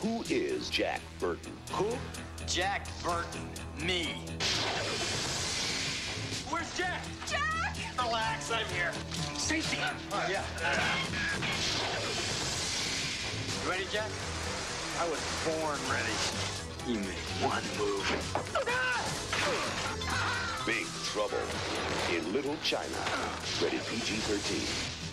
Who is Jack Burton? Who? Jack Burton. Me. Where's Jack? Jack! Relax, I'm here. Safety. yeah. You ready, Jack? I was born ready. You made one move. Big Trouble in Little China. Rated PG 13.